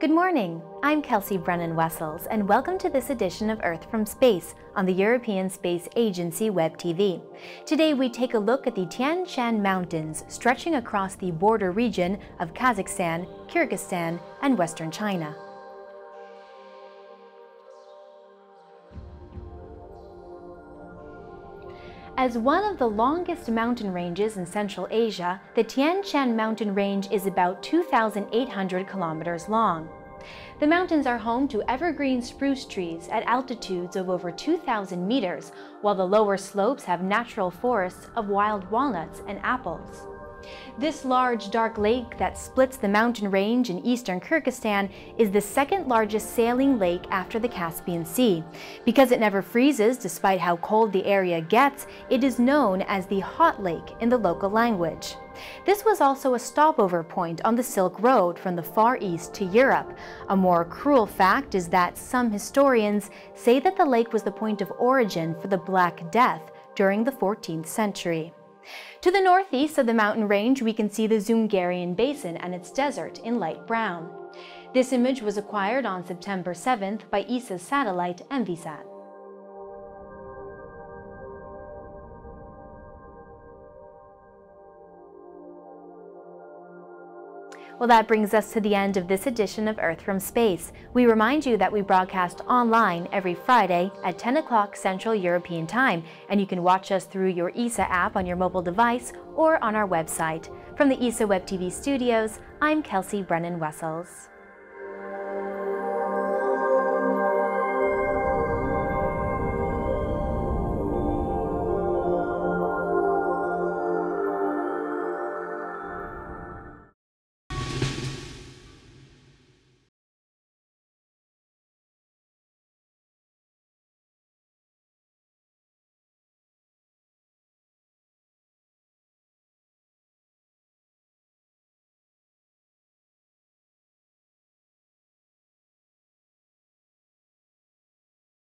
Good morning, I'm Kelsea Brennan Wessels, and welcome to this edition of Earth from Space on the European Space Agency Web TV. Today we take a look at the Tian Shan Mountains stretching across the border region of Kazakhstan, Kyrgyzstan, and Western China. As one of the longest mountain ranges in Central Asia, the Tian Shan mountain range is about 2,800 kilometers long. The mountains are home to evergreen spruce trees at altitudes of over 2,000 meters, while the lower slopes have natural forests of wild walnuts and apples. This large dark lake that splits the mountain range in eastern Kyrgyzstan is the second largest saline lake after the Caspian Sea. Because it never freezes despite how cold the area gets, it is known as the Hot Lake in the local language. This was also a stopover point on the Silk Road from the Far East to Europe. A more cruel fact is that some historians say that the lake was the point of origin for the Black Death during the 14th century. To the northeast of the mountain range, we can see the Zungarian Basin and its desert in light brown. This image was acquired on September 7th by ESA's satellite Envisat. Well, that brings us to the end of this edition of Earth from Space. We remind you that we broadcast online every Friday at 10 o'clock Central European Time, and you can watch us through your ESA app on your mobile device or on our website. From the ESA Web TV studios, I'm Kelsea Brennan Wessels.